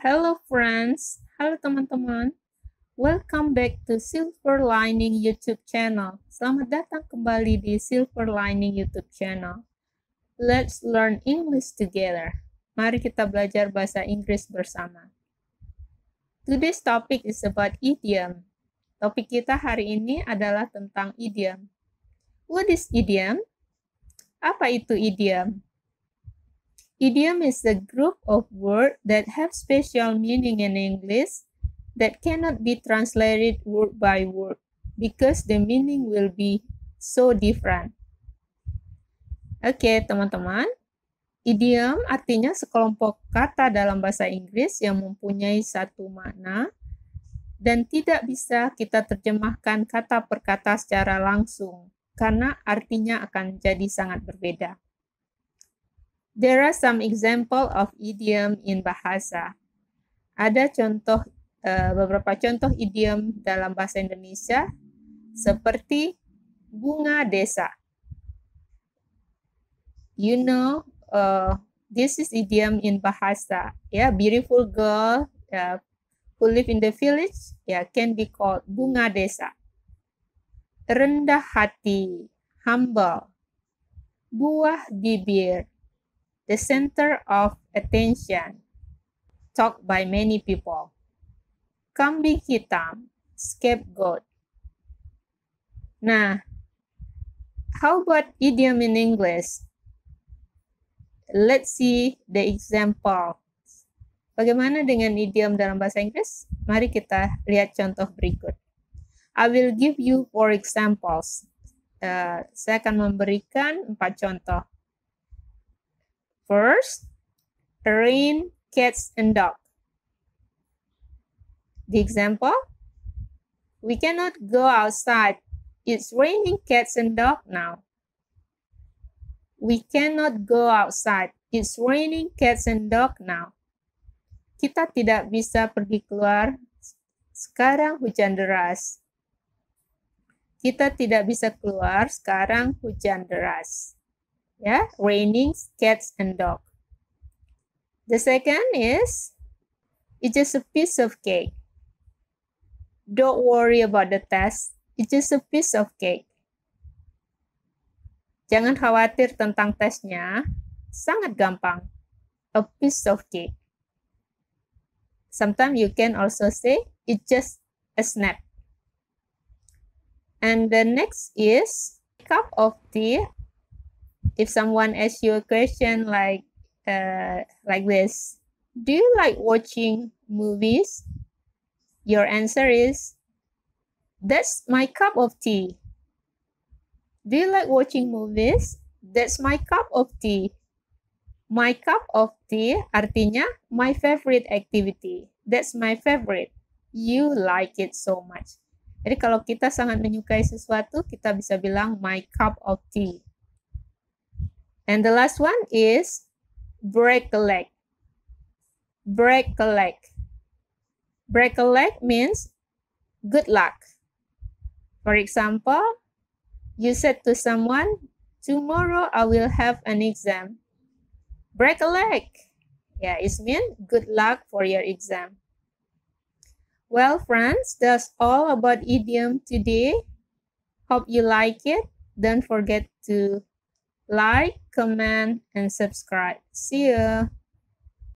Hello friends, halo teman-teman. Welcome back to Silver Lining YouTube channel. Selamat datang kembali di Silver Lining YouTube channel. Let's learn English together. Mari kita belajar bahasa Inggris bersama. Today's topic is about idiom. Topik kita hari ini adalah tentang idiom. What is idiom? Apa itu idiom? Idiom is a group of words that have special meaning in English that cannot be translated word by word because the meaning will be so different. Oke, okay, teman-teman. Idiom artinya sekelompok kata dalam bahasa Inggris yang mempunyai satu makna dan tidak bisa kita terjemahkan kata per kata secara langsung karena artinya akan jadi sangat berbeda. There are some example of idiom in bahasa. Ada contoh uh, beberapa contoh idiom dalam bahasa Indonesia seperti bunga desa. You know, uh, this is idiom in bahasa. Yeah, beautiful girl uh, who live in the village, yeah, can be called bunga desa. Rendah hati, humble. Buah bibir, the center of attention, talked by many people. Kambing hitam, scapegoat. Nah, how about idiom in English? Let's see the example. Bagaimana dengan idiom dalam bahasa Inggris? Mari kita lihat contoh berikut. I will give you four examples. Uh, saya akan memberikan empat contoh. First, rain, cats, and dog. The example, we cannot go outside. It's raining cats and dog now. We cannot go outside. It's raining cats and dog now. Kita tidak bisa pergi keluar. Sekarang hujan deras. Kita tidak bisa keluar. Sekarang hujan deras. Yeah raining cats and dog. The second is it's just a piece of cake. Don't worry about the test it's just a piece of cake. Jangan khawatir tentang tesnya sangat gampang. A piece of cake. Sometimes you can also say it's just a snap and the next is cup of tea if someone asks you a question like uh, like this do you like watching movies? Your answer is that's my cup of tea. Do you like watching movies? That's my cup of tea. My cup of tea artinya my favorite activity. That's my favorite. You like it so much. Jadi kalau kita sangat menyukai sesuatu kita bisa bilang my cup of tea And the last one is break a leg. Break a leg. Break a leg means good luck. For example, you said to someone, tomorrow I will have an exam. Break a leg. Yeah, it means good luck for your exam. Well, friends, that's all about idiom today. Hope you like it. Don't forget to like, comment, and subscribe. See ya!